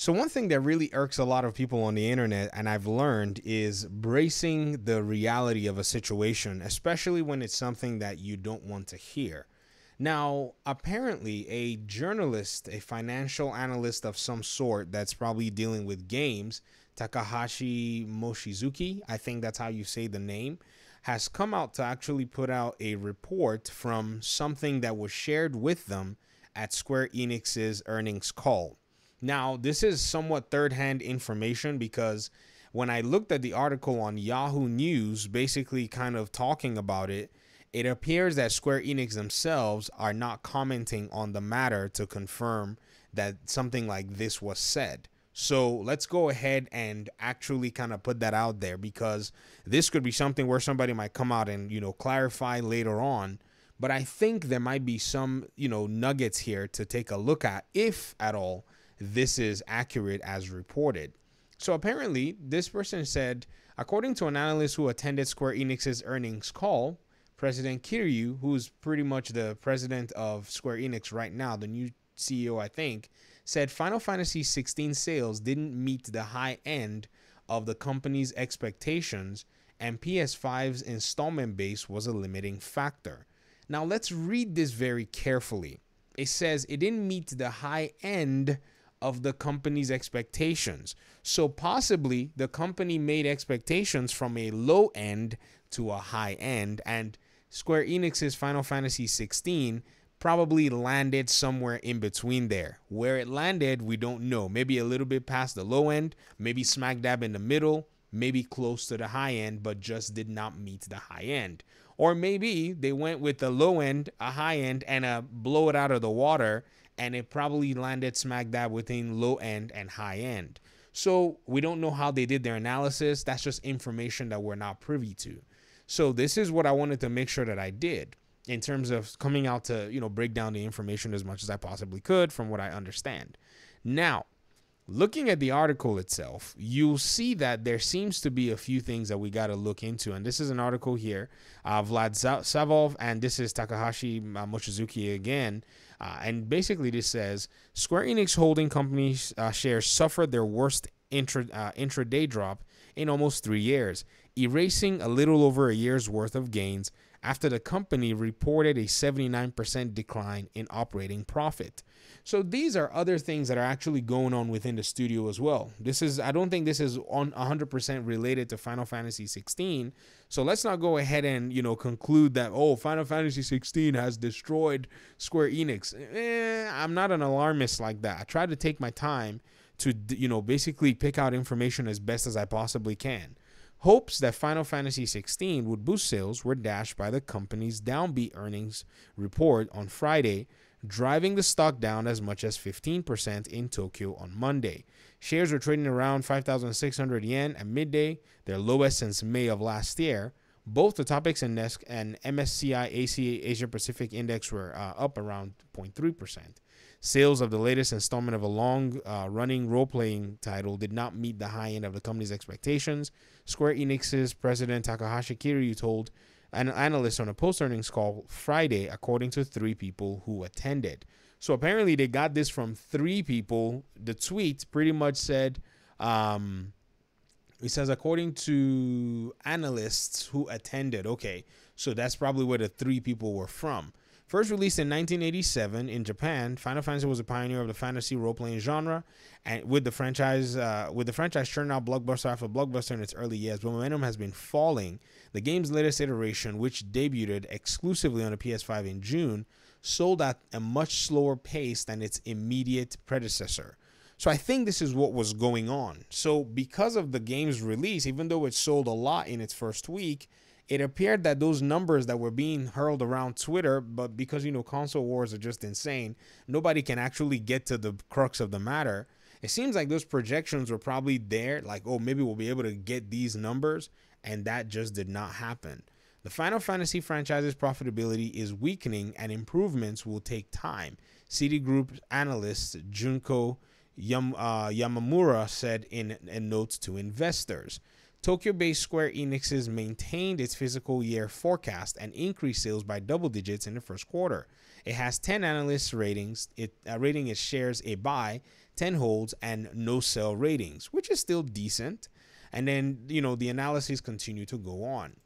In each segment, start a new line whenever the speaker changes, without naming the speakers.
So, one thing that really irks a lot of people on the internet, and I've learned, is bracing the reality of a situation, especially when it's something that you don't want to hear. Now, apparently, a journalist, a financial analyst of some sort that's probably dealing with games, Takahashi Moshizuki, I think that's how you say the name, has come out to actually put out a report from something that was shared with them at Square Enix's earnings call. Now, this is somewhat third hand information because when I looked at the article on Yahoo News, basically kind of talking about it, it appears that Square Enix themselves are not commenting on the matter to confirm that something like this was said. So let's go ahead and actually kind of put that out there because this could be something where somebody might come out and, you know, clarify later on. But I think there might be some, you know, nuggets here to take a look at, if at all, this is accurate as reported. So apparently, this person said, according to an analyst who attended Square Enix's earnings call, President Kiryu, who's pretty much the president of Square Enix right now, the new CEO, I think, said Final Fantasy 16 sales didn't meet the high end of the company's expectations, and PS5's installment base was a limiting factor. Now, let's read this very carefully. It says it didn't meet the high end of the company's expectations. So, possibly the company made expectations from a low end to a high end, and Square Enix's Final Fantasy 16 probably landed somewhere in between there. Where it landed, we don't know. Maybe a little bit past the low end, maybe smack dab in the middle, maybe close to the high end, but just did not meet the high end. Or maybe they went with the low end, a high end, and a blow it out of the water, and it probably landed smack dab within low end and high end. So we don't know how they did their analysis. That's just information that we're not privy to. So this is what I wanted to make sure that I did in terms of coming out to, you know, break down the information as much as I possibly could from what I understand. Now, looking at the article itself, you'll see that there seems to be a few things that we got to look into. And this is an article here, uh, Vlad Savov, and this is Takahashi uh, Mochizuki again. Uh, and basically, this says Square Enix holding company uh, shares suffered their worst intra, uh, intraday drop in almost three years erasing a little over a year's worth of gains after the company reported a 79% decline in operating profit. So these are other things that are actually going on within the studio as well. This is I don't think this is on 100% related to Final Fantasy 16. So let's not go ahead and, you know, conclude that oh, Final Fantasy 16 has destroyed Square Enix. Eh, I'm not an alarmist like that. I try to take my time to you know, basically pick out information as best as I possibly can. Hopes that Final Fantasy XVI would boost sales were dashed by the company's downbeat earnings report on Friday, driving the stock down as much as 15% in Tokyo on Monday. Shares were trading around 5,600 yen at midday, their lowest since May of last year. Both the Index and MSCI AC Asia Pacific Index were uh, up around 0.3%. Sales of the latest installment of a long uh, running role playing title did not meet the high end of the company's expectations. Square Enix's president Takahashi Kiryu told an analyst on a post earnings call Friday, according to three people who attended. So apparently, they got this from three people. The tweet pretty much said, um, it says, according to analysts who attended. Okay, so that's probably where the three people were from. First released in 1987 in Japan, Final Fantasy was a pioneer of the fantasy role-playing genre, and with the franchise, uh, with the franchise churning out blockbuster after blockbuster in its early years, but momentum has been falling. The game's latest iteration, which debuted exclusively on the PS5 in June, sold at a much slower pace than its immediate predecessor. So I think this is what was going on. So because of the game's release, even though it sold a lot in its first week, it appeared that those numbers that were being hurled around Twitter, but because you know console wars are just insane, nobody can actually get to the crux of the matter. It seems like those projections were probably there, like, oh, maybe we'll be able to get these numbers, and that just did not happen. The Final Fantasy franchise's profitability is weakening, and improvements will take time. Citigroup analyst Junko Yam, uh, Yamamura said in, in notes to investors. Tokyo based Square Enix's maintained its fiscal year forecast and increased sales by double digits in the first quarter. It has 10 analyst ratings, it, uh, rating its shares a buy, 10 holds, and no sell ratings, which is still decent. And then, you know, the analyses continue to go on.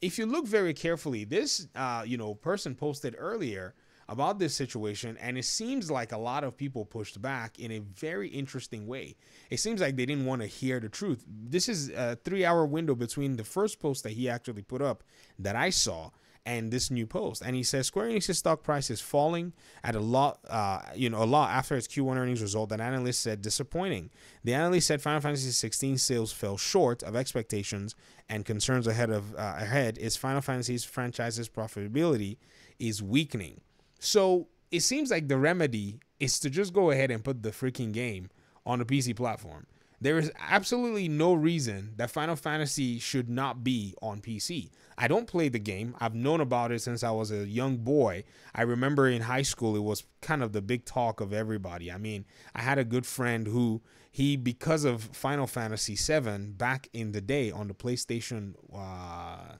If you look very carefully, this, uh, you know, person posted earlier about this situation, and it seems like a lot of people pushed back in a very interesting way. It seems like they didn't want to hear the truth. This is a three hour window between the first post that he actually put up that I saw and this new post. And he says Square Enix's stock price is falling at a lot, uh, you know, a lot after its Q1 earnings result that analysts said disappointing. The analyst said Final Fantasy 16 sales fell short of expectations and concerns ahead of uh, ahead is Final Fantasy's franchise's profitability is weakening. So it seems like the remedy is to just go ahead and put the freaking game on the PC platform. There is absolutely no reason that Final Fantasy should not be on PC. I don't play the game. I've known about it since I was a young boy. I remember in high school it was kind of the big talk of everybody. I mean, I had a good friend who he because of Final Fantasy 7 back in the day on the PlayStation uh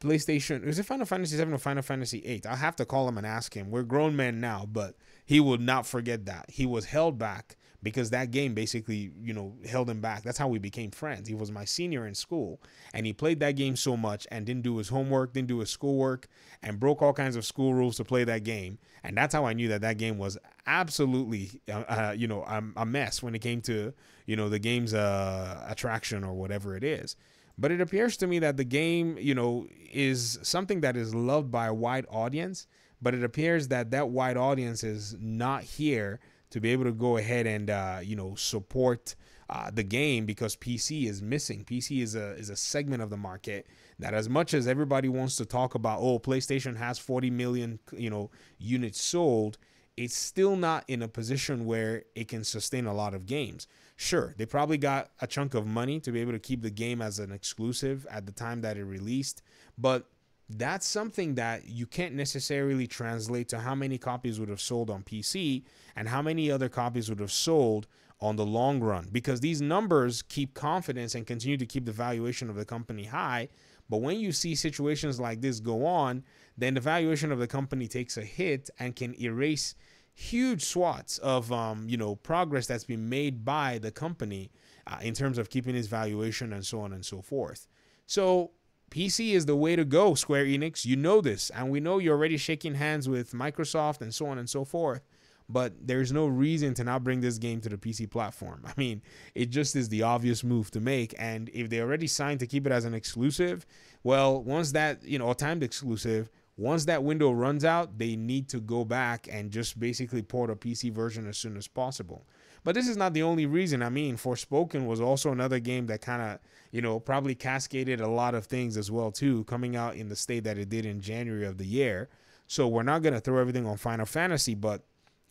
PlayStation. Was it Final Fantasy 7 or Final Fantasy 8? I'll have to call him and ask him. We're grown men now, but he will not forget that. He was held back because that game basically, you know, held him back. That's how we became friends. He was my senior in school, and he played that game so much and didn't do his homework, didn't do his schoolwork, and broke all kinds of school rules to play that game. And that's how I knew that that game was absolutely, uh, uh, you know, a, a, mess when it came to, you know, the game's uh, attraction or whatever it is. But it appears to me that the game, you know, is something that is loved by a wide audience. But it appears that that wide audience is not here to be able to go ahead and uh, you know support uh, the game because PC is missing. PC is a is a segment of the market that as much as everybody wants to talk about, oh, PlayStation has 40 million you know units sold, it's still not in a position where it can sustain a lot of games. Sure, they probably got a chunk of money to be able to keep the game as an exclusive at the time that it released, but that's something that you can't necessarily translate to how many copies would have sold on PC and how many other copies would have sold on the long run because these numbers keep confidence and continue to keep the valuation of the company high. But when you see situations like this go on, then the valuation of the company takes a hit and can erase huge swaths of um, you know progress that's been made by the company uh, in terms of keeping its valuation and so on and so forth. So PC is the way to go, Square Enix. You know this, and we know you're already shaking hands with Microsoft and so on and so forth. But there's no reason to not bring this game to the PC platform. I mean, it just is the obvious move to make. And if they already signed to keep it as an exclusive, well, once that, you know, a timed exclusive, once that window runs out, they need to go back and just basically port a PC version as soon as possible. But this is not the only reason. I mean, Forspoken was also another game that kind of, you know, probably cascaded a lot of things as well too, coming out in the state that it did in January of the year. So we're not going to throw everything on Final Fantasy, but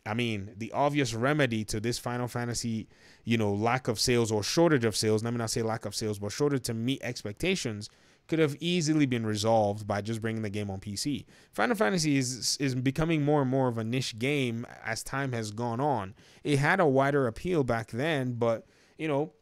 I mean, the obvious remedy to this Final Fantasy, you know, lack of sales or shortage of sales, let me not say lack of sales, but shortage to meet expectations could have easily been resolved by just bringing the game on PC. Final Fantasy is is becoming more and more of a niche game as time has gone on. It had a wider appeal back then, but you know,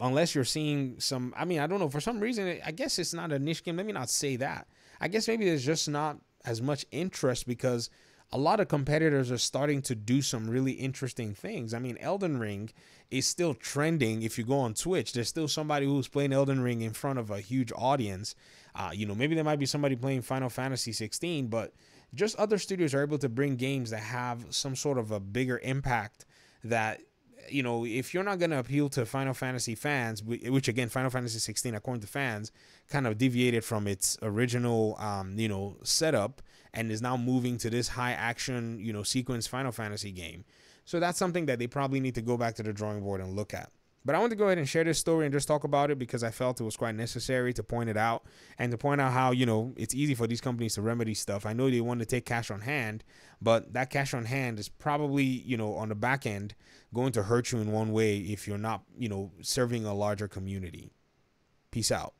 unless you're seeing some I mean, I don't know, for some reason I guess it's not a niche game. Let me not say that. I guess maybe there's just not as much interest because a lot of competitors are starting to do some really interesting things. I mean, Elden Ring is still trending. If you go on Twitch, there's still somebody who's playing Elden Ring in front of a huge audience. Uh, you know, maybe there might be somebody playing Final Fantasy 16, but just other studios are able to bring games that have some sort of a bigger impact that you know, if you're not going to appeal to Final Fantasy fans, which again, Final Fantasy 16, according to fans, kind of deviated from its original, um, you know, setup and is now moving to this high action, you know, sequence Final Fantasy game. So that's something that they probably need to go back to the drawing board and look at. But I want to go ahead and share this story and just talk about it because I felt it was quite necessary to point it out and to point out how, you know, it's easy for these companies to remedy stuff. I know they want to take cash on hand, but that cash on hand is probably, you know, on the back end going to hurt you in one way if you're not, you know, serving a larger community. Peace out.